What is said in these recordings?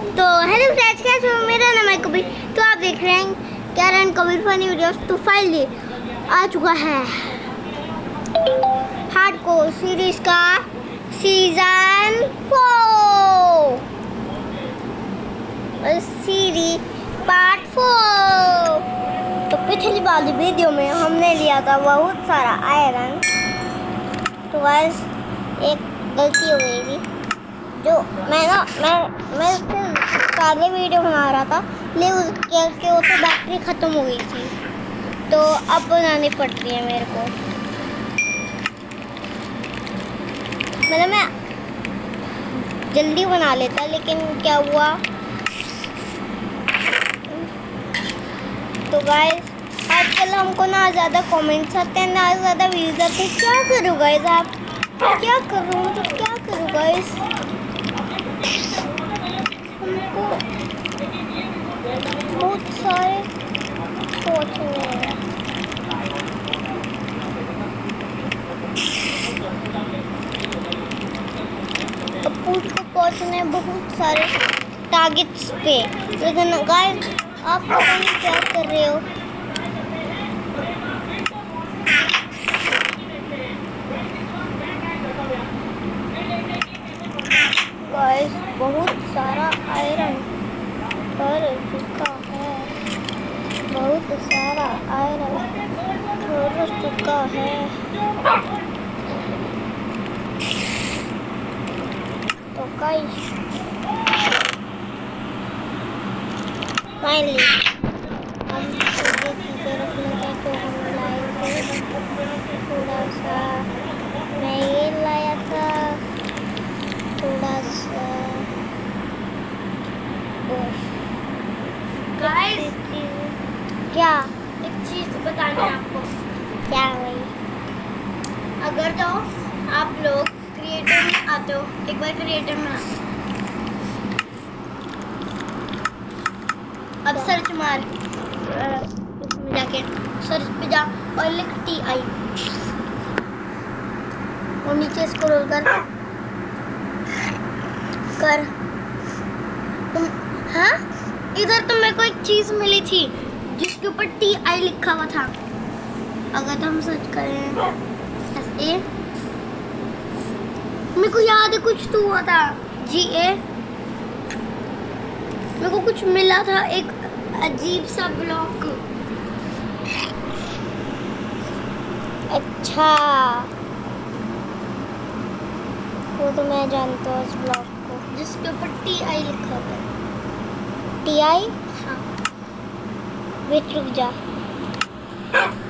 तो hello friends कैसे हो? मेरा नाम है कबीर। तो आप देख रहे हैं कैरन कबीर फनी वीडियोस तो फाइनली आ चुका है हार्ड को सीरीज़ का season four series part four तो पिछली वाली वीडियो में हमने लिया था बहुत सारा आयरन तो बस एक गलती हो गई थी। जो मैं ना, मैं मैं पहले वीडियो बना रहा था लेकिन उसके उसके वो तो बैटरी ख़त्म हो गई थी। तो अब बनानी पड़ रही है मेरे को। मतलब मैं जल्दी बना लेता, लेकिन क्या हुआ? तो गाइस आजकल हमको ना ज़्यादा कमेंट्स आते हैं, ना ज़्यादा व्यूज़ आते हैं। क्या करूँ गाइस आप? क्या करूँ? मतलब क्या करूँ गाइस हमको बहुत सारे पहुँचने हैं अपूट को पहुँचने बहुत सारे टारगेट्स पे लेकिन गाइस आप पता नहीं क्या कर रहे हो गाइस बहुत सारा आयरन कर चुका है बहुत सारा आयरन कर चुका है तो गाइस फाइनली हम ये चीज़ें रख लेते हैं तो हम लाएँगे थोड़ा सा मैं ये लाया था थोड़ा सा गाइस क्या एक चीज़ बतानी है आपको क्या भाई अगर तो आप लोग क्रिएटर में आते हो एक बार क्रिएटर में आ अब सर्च मार अ, इसमें जाके सर्च पे जा और लिख टी आई और नीचे स्क्रॉल कर कर तुम हाँ इधर तो मेरे को एक चीज़ मिली थी जिसके ऊपर टी आई लिखा हुआ था अगर हम सर्च करें एस ए मेरे को याद है कुछ तो हुआ था। जी ए? मेरे को कुछ मिला था एक अजीब सा ब्लॉक। अच्छा। वो तो मैं जानता हूँ उस ब्लॉग को। जिसके ऊपर टी आई लिखा था। टी आई हाँ। वेट रुक जा।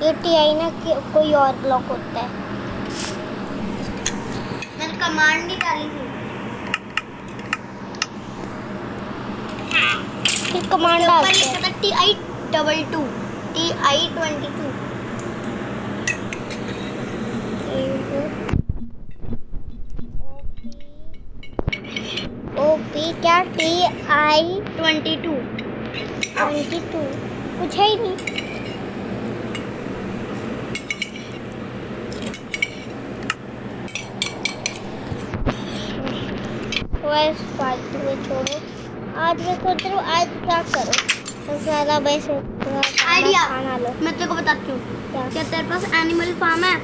ये टी आई ना कोई और ब्लॉक होता है। कमांड नहीं डाली थी। कमांड डालते लिखा था T I double two T I twenty two O P क्या? T I twenty two twenty two कुछ है ही नहीं। बस फालतू में छोड़ो आज मैं सोच रहा हूँ आज क्या करो? थोड़ा खाना- आइडिया खाना लो। मैं तेरे को बताती हूँ। क्या? क्या तेरे पास एनिमल फार्म है?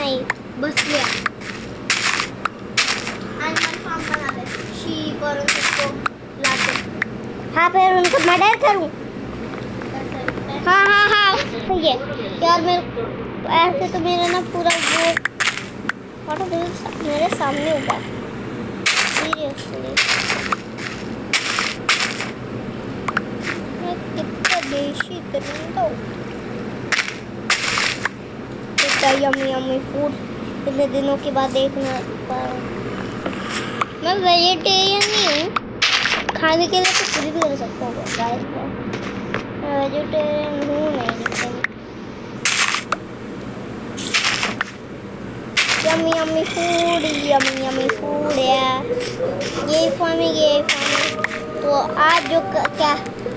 नहीं। बस ले। एनिमल फार्म बना दे। शीप और उन ला हाँ फिर उनको मर्डर करूँ? हाँ हाँ हाँ। सही है। यार मेरे ऐसे तो मेरा ना पूरा वो मेरे सामने होगा सीरियसली मैं कितना देशी दरिंदा हूँ? कितना यम्मी यम्मी फ़ूड इतने दिनों के बाद देखना पा हूँ। मैं वेजिटेरियन नहीं हूँ। खाने के लिए तो कुछ भी कर सकता हूँ मैं। वेजिटेरियन हूँ नहीं। Yummy yummy food yummy yummy food है ये फ़ार्मिंग ये फ़ार्मिंग तो आज जो क्या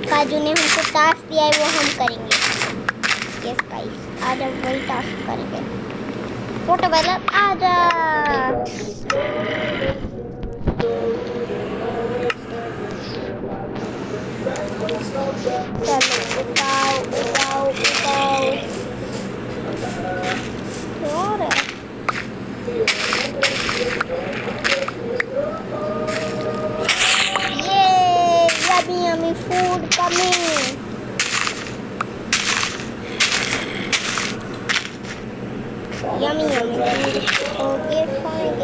काजू ने हमको टास्क दिया है, वो हम करेंगे। यस गाइस आज हम वही टास्क करेंगे। फ़ोटो वाला आजा चलो, उठाओ उठाओ उठाओ। और ये yummy yummy food coming yummy yummy food okay fine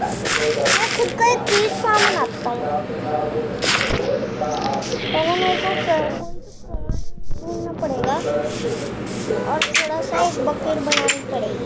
मैं खुद का एक चीज फार्म बनाता हूँ पहले मेरे को कर- ढूंढना पड़ेगा और थोड़ा सा एक बकेट बनानी पड़ेगी।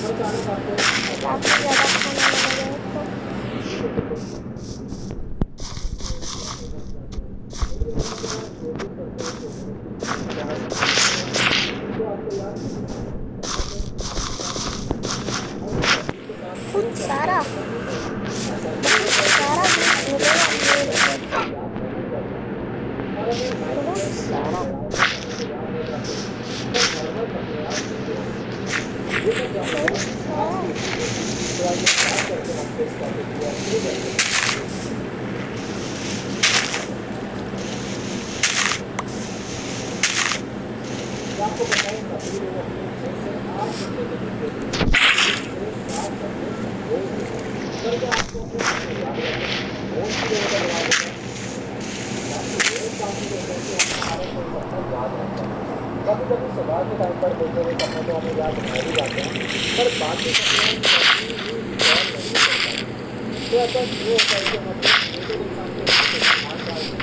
काफ़ी ज़्यादा खाना लगा कभी कभी सुबह के टाइम पर बोलते हुए सपने तो हमें याद रह भी जाते हैं, पर बाकी कभी नहीं तो ऐसा ये होता है कि छोटे इंसान के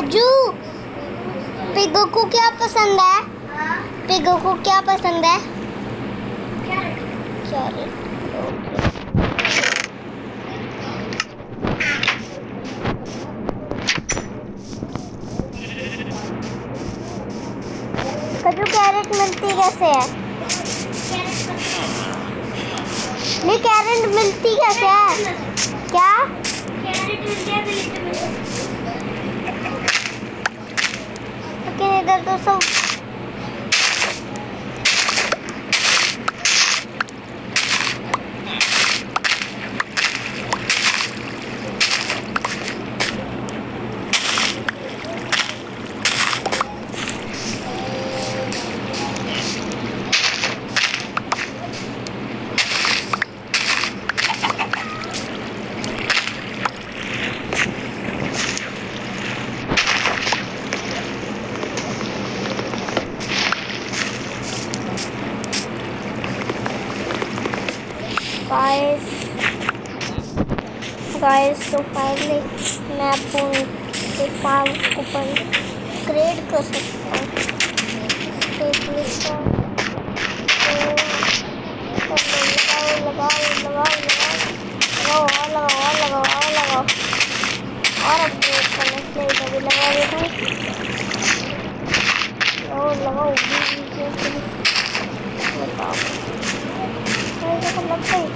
राजू, पिगो को क्या पसंद है? पिगो को क्या पसंद है? कैरेट। मिलती कैसे है? नहीं, कैरेट मिलती कैसे है? क्या? लेकिन इधर तो सब गाइस तो फाइनली मैं आपको एक फार्म कूपन क्रिएट कर सकता हूँ। और अपडेट करने के लिए अभी लगा देता हूँ। और लगाओ बताओ लगता है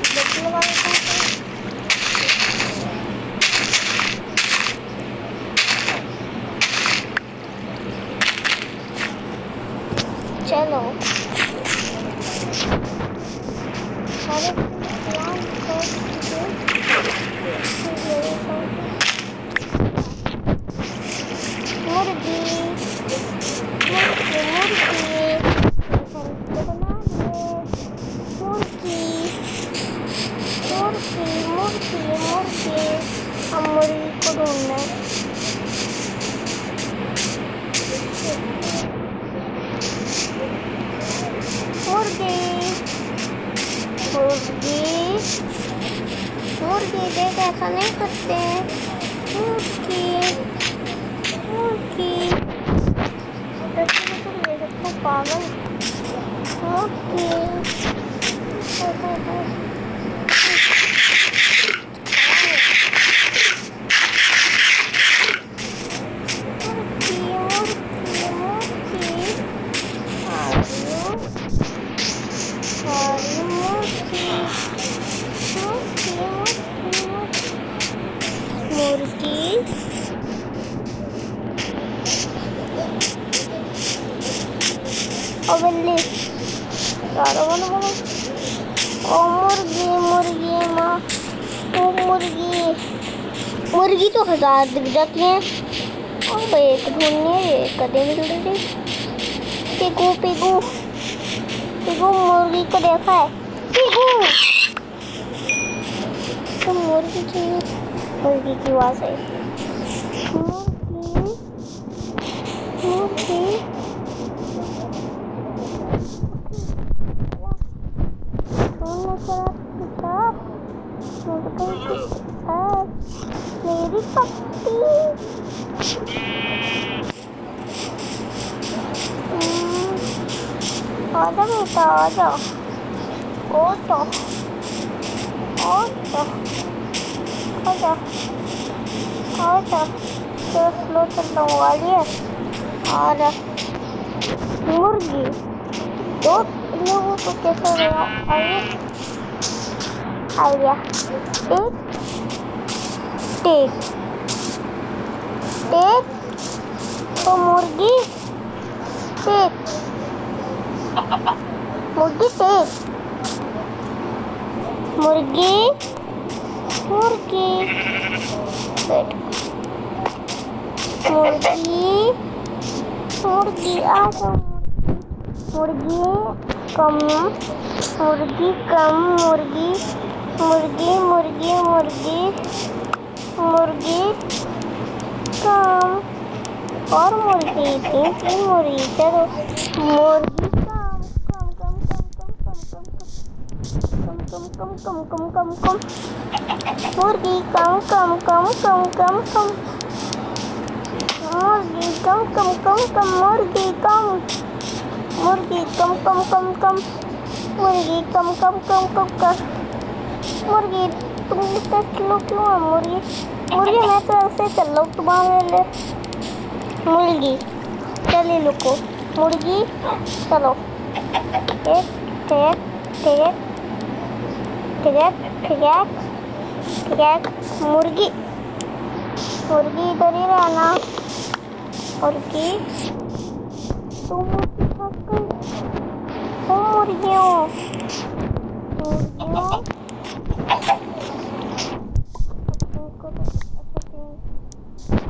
मुर्गी मुर्गी ओ बिल्ली सारा बनो बनो ओ मुर्गी मुर्गी, माँ। ओ मुर्गी। मुर्गी तो हज़ार दिख जाती हैं। ओ एक ढूंढनी है एक कदे में ढूंढी पिगू पिगू। पिगू, मुर्गी को देखा है। पिगू। तो मुर्गी चाहिए। की आवाज़ आई मुर्गी मुर्गी ढूंढना चला किताब मुर्गी की किताब मेरी पप्पी हम्म, आजा बेटा आजा ओ तो ओ तो आजा आजा तो स्लो चलने वाली है और मुर्गी। दो लोगों को कैसे लगा? आइए आइडिया एक टेक टेक। तो मुर्गी। टेक। मुर्गी टेक। मुर्गी। मुर्गी। वेट मुर्गी। मुर्गी आ जाओ मुर्गी कम। मुर्गी कम। मुर्गी। मुर्गी मुर्गी मुर्गी। मुर्गी कम। और मुर्गी तीन तीन मुर्गी। चलो। मुर्गी कम कम कम कम कम कम मुर्गी कम कम कम कम कम कम मुर्गी कम कम कम कम मुर्गी कम मुर्गी कम कम कम कम मुर्गी कम कम कम कम कम मुर्गी तुम इतना चलो क्यों है मुर्गी मुर्गी मैं तो ऐसे चल रहा हूँ तुम्हारे लिए मुर्गी चलिए लुको मुर्गी चलो एक टेक टेक क्रैक क्रैक क्रैक मुर्गी मुर्गी इधर ही रहना। मुर्गी तुम तुम मुर्गी हो।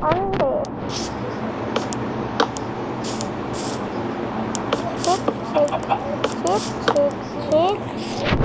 अंडे। छिप छिप छिप छिप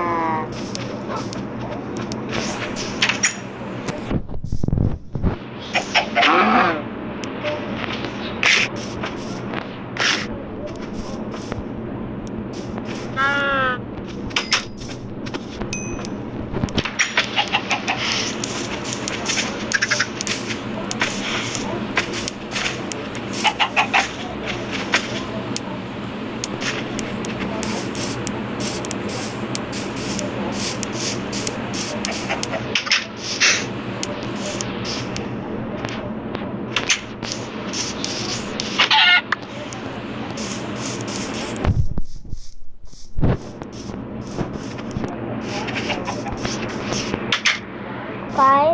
बाय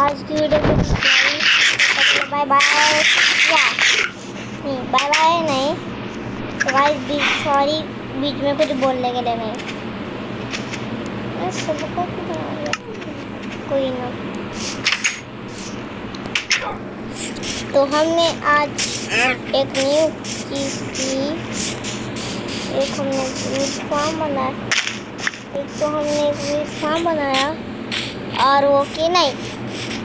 आज की वीडियो को बाय बाय या नहीं बाय बाय नहीं तो गाइस बीच सॉरी बीच में कुछ बोलने के लिए नहीं। सबको कोई ना। तो हमने आज एक न्यू चीज़ की। एक हमने मीट फार्म बनाया। एक तो हमने एक मीट फार्म बनाया। और वो कि नहीं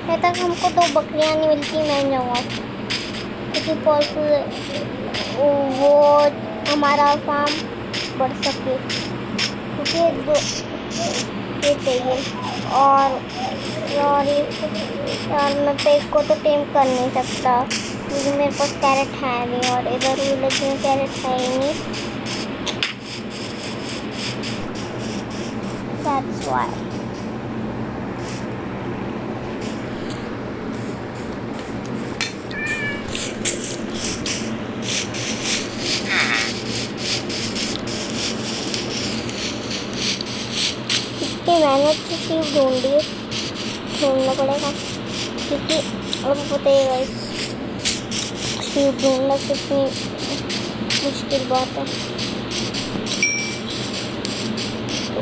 जब तक हमको दो बकरियाँ नहीं मिलती, मैं जाऊँगा। क्योंकि परसों वो हमारा फार्म बढ़ सके। क्योंकि दो चाहिए और यार, मैं को तो टेम कर नहीं सकता। क्योंकि मेरे पास कैरेट है नहीं और इधर विलेज में कैरेट है ही नहीं। That's why. इतनी मेहनत से चीज़ ढूंढी ढूंढना पड़ेगा। क्योंकि अब बताइएगा चीज़ ढूंढना कितनी मुश्किल बात है। तो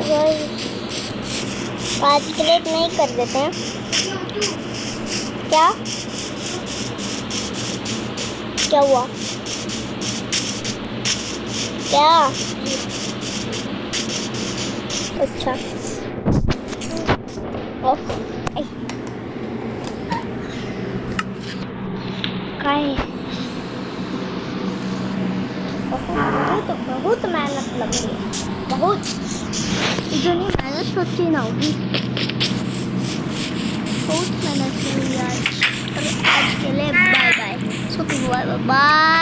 आज के लिए इतना ही कर देते हैं। क्या? क्या हुआ? क्या? अच्छा। बहुत बहुत मेहनत लग। बहुत। इतनी मेहनत सच्ची ना होगी। बहुत मेहनत हुई आज आज के लिए बाय बाय बाय बाय